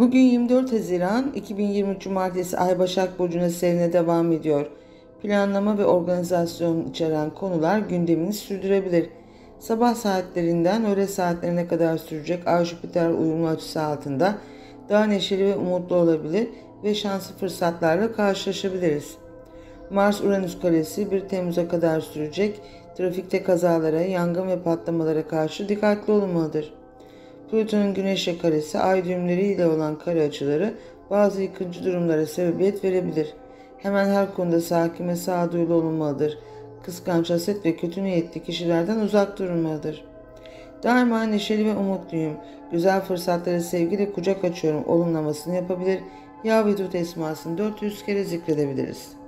Bugün 24 Haziran 2023 Cumartesi Ay Başak Burcu'na seyrine devam ediyor. Planlama ve organizasyon içeren konular gündemini sürdürebilir. Sabah saatlerinden öğle saatlerine kadar sürecek Ay Jüpiter uyumlu açısı altında daha neşeli ve umutlu olabilir ve şanslı fırsatlarla karşılaşabiliriz. Mars-Uranüs karesi 1 Temmuz'a kadar sürecek. Trafikte kazalara, yangın ve patlamalara karşı dikkatli olunmalıdır. Plüton'un Güneş'e karesi ay düğümleri ile olan kare açıları bazı yıkıcı durumlara sebebiyet verebilir. Hemen her konuda sakin ve sağduyulu olunmalıdır. Kıskanç, haset ve kötü niyetli kişilerden uzak durulmalıdır. Daima neşeli ve umutluyum. Güzel fırsatları sevgiyle kucak açıyorum olumlamasını yapabilir. Ya ve Dut esmasını 400 kere zikredebiliriz.